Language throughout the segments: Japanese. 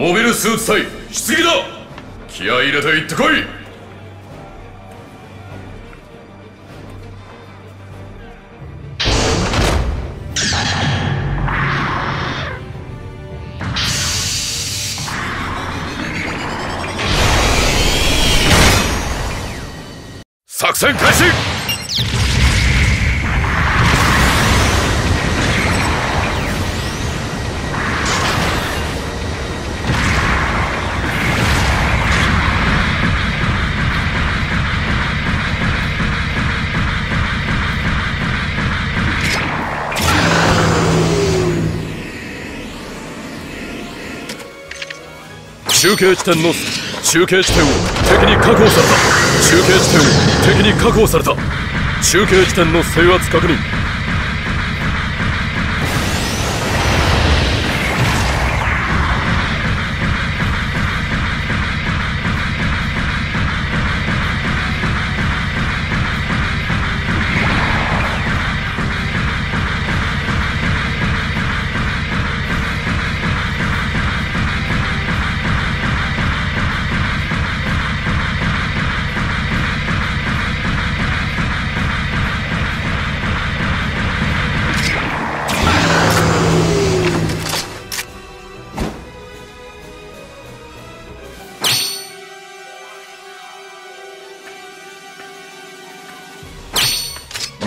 モビルスーツ隊出撃だ。気合い入れて行ってこい。作戦開始。中継地点の中継地点を敵に確保された。中継地点を敵に確保された中継地点の制圧確認。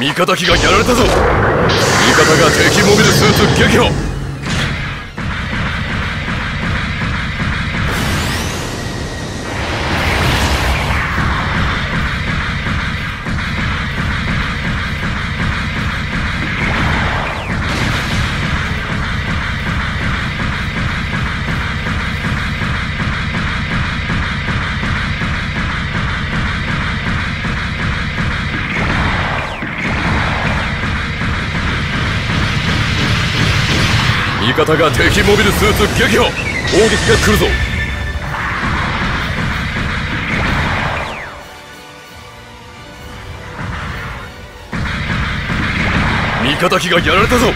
味方機がやられたぞ。味方が敵モビルスーツ撃破。味方が敵モビルスーツ撃破攻撃が来るぞ。味方機がやられたぞ。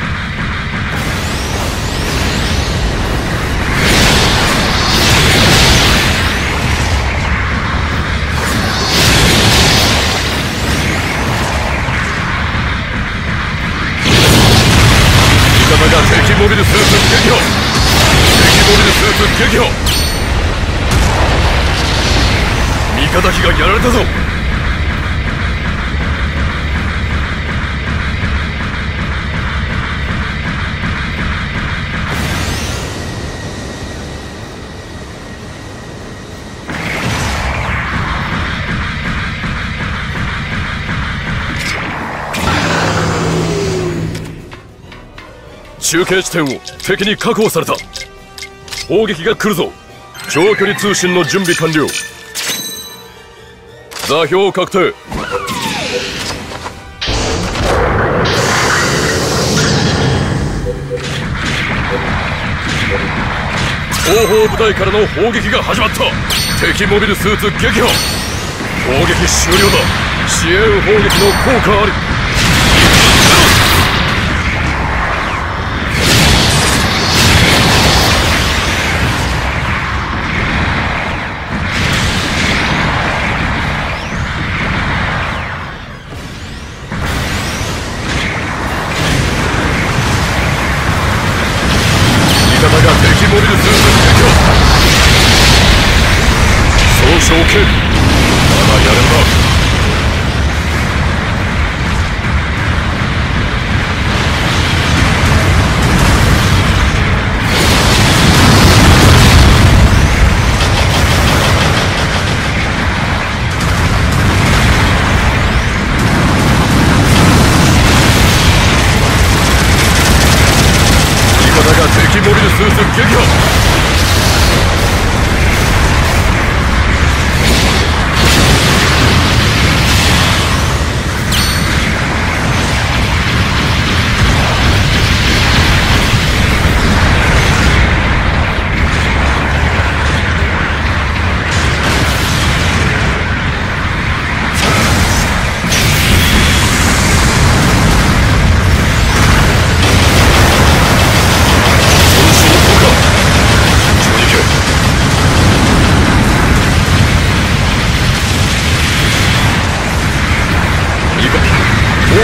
モビルスーツ撃破味方機がやられたぞ。中継地点を敵に確保された。砲撃が来るぞ。長距離通信の準備完了。座標確定。後方部隊からの砲撃が始まった。敵モビルスーツ撃破。砲撃終了だ。支援砲撃の効果あり。Captured!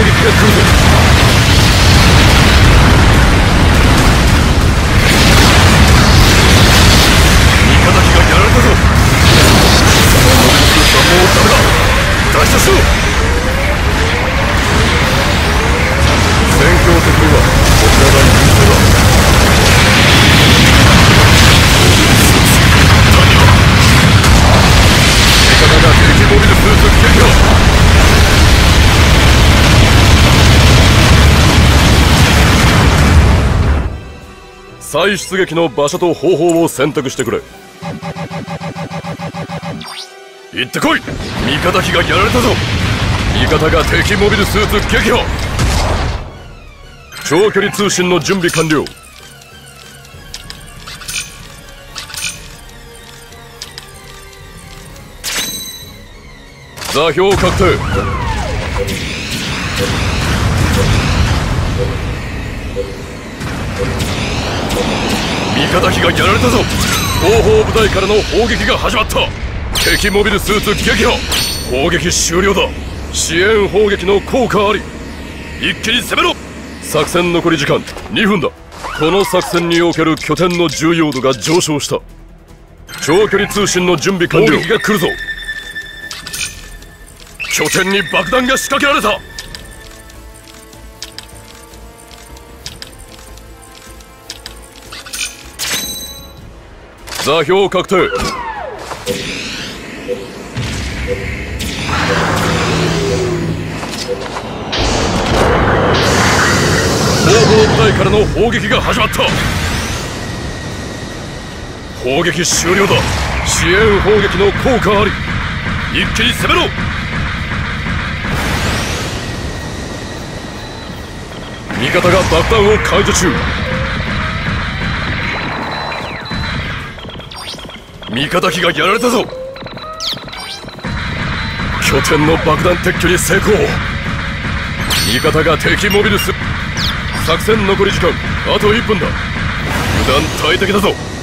Америка крутит. 再出撃の場所と方法を選択してくれ。行ってこい。味方機がやられたぞ。味方が敵モビルスーツ撃破。長距離通信の準備完了。座標確定。味方機がやられたぞ。後方部隊からの砲撃が始まった。敵モビルスーツ撃破。砲撃終了だ。支援砲撃の効果あり。一気に攻めろ。作戦残り時間2分だ。この作戦における拠点の重要度が上昇した。長距離通信の準備完了。砲撃が来るぞ拠点に爆弾が仕掛けられた座標確定。後方部隊からの砲撃が始まった。砲撃終了だ。支援砲撃の効果あり。一気に攻めろ。味方が爆弾を解除中。味方機がやられたぞ。拠点の爆弾撤去に成功。味方が敵モビルス。作戦残り時間あと1分だ。油断大敵だぞ。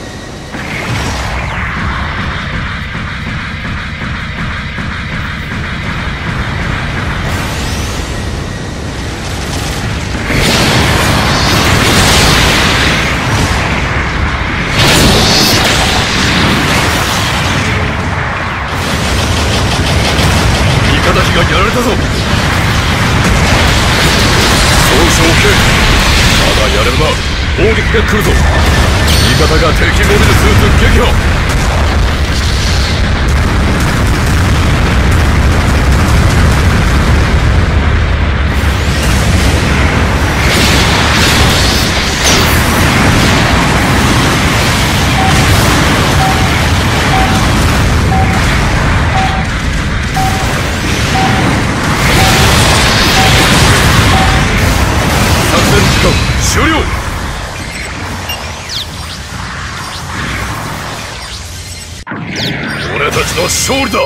撃が来るぞ。味方が敵モビルスーツ撃破。勝利だ。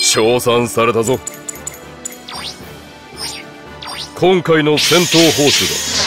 称賛されたぞ。今回の戦闘報酬だ。